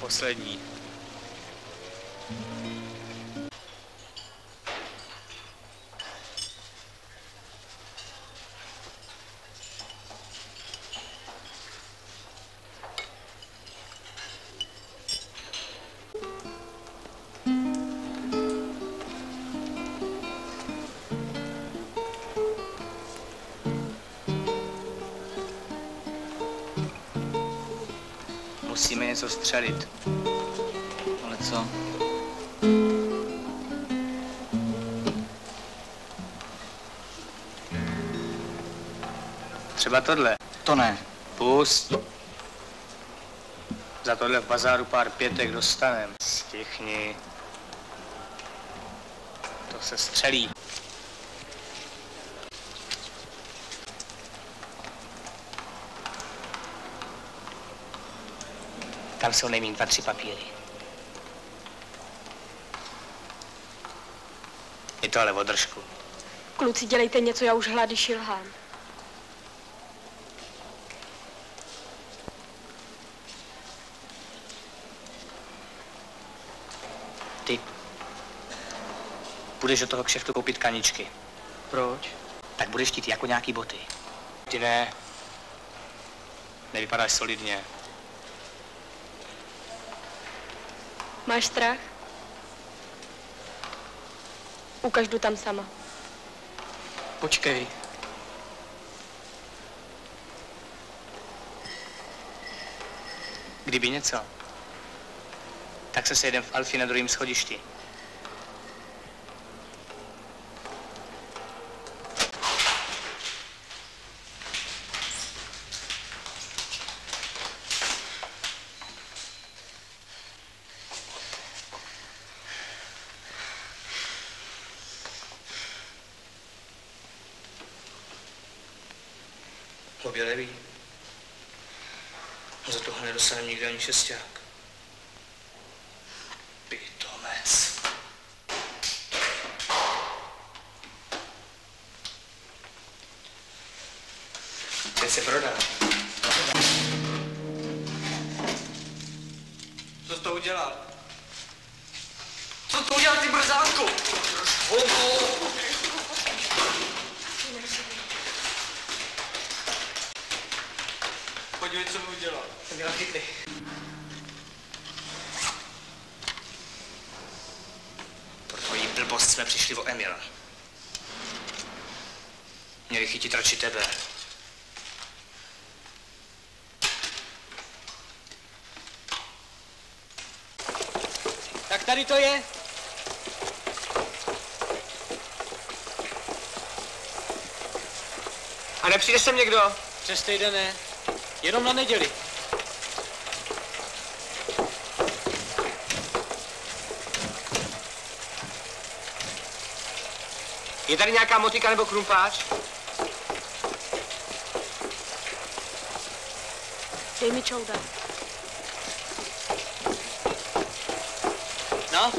Poslední. Musíme něco střelit. Ale co? Třeba tohle. To ne. Pust. Za tohle v bazáru pár pětek dostanem. Stichni. To se střelí. Tam jsou nejmín dva, tři papíry. Je to ale o držku. Kluci, dělejte něco, já už hlady šilhám. Ty budeš do toho kšeftu koupit kaničky. Proč? Tak budeš chtít jako nějaký boty. Ty ne. Nevypadáš solidně. Máš strach? Ukaž jdu tam sama. Počkej. Kdyby něco, tak se sejdem v Alfie na druhém schodišti. Obě neví. Za tohle nedostaneme nikdy ani šesták. Pitomec. Ten se prodá. Co to udělal? Co to udělal ty brzánku? Podívej, Jsem dělal. Pro tvojí blbost jsme přišli o Emila. Měli chytit radši tebe. Tak tady to je. A nepřijde sem někdo? Přes týden ne. Jenom na neděli. Je tady nějaká motika nebo krumpáč? Dej mi čouda. No,